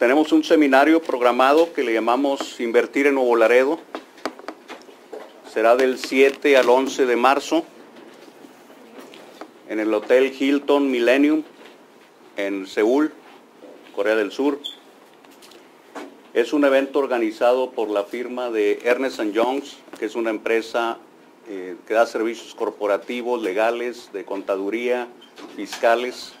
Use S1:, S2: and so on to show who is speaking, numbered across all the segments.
S1: tenemos un seminario programado que le llamamos Invertir en Nuevo Laredo. Será del 7 al 11 de marzo en el Hotel Hilton Millennium en Seúl, Corea del Sur. Es un evento organizado por la firma de Ernest Youngs, que es una empresa eh, que da servicios corporativos, legales, de contaduría, fiscales.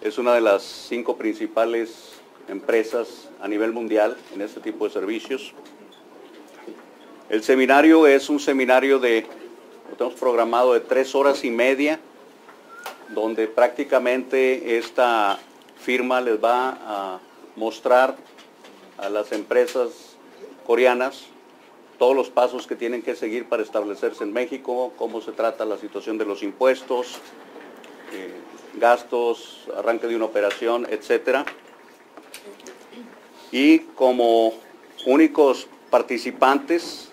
S1: Es una de las cinco principales empresas a nivel mundial en este tipo de servicios. El seminario es un seminario de, lo tenemos programado de tres horas y media, donde prácticamente esta firma les va a mostrar a las empresas coreanas todos los pasos que tienen que seguir para establecerse en México, cómo se trata la situación de los impuestos, eh, gastos, arranque de una operación, etcétera. Y como únicos participantes,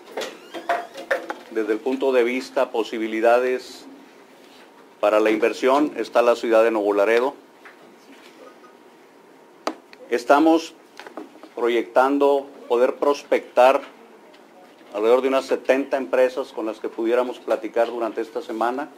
S1: desde el punto de vista posibilidades para la inversión, está la ciudad de Nuevo. Estamos proyectando poder prospectar alrededor de unas 70 empresas con las que pudiéramos platicar durante esta semana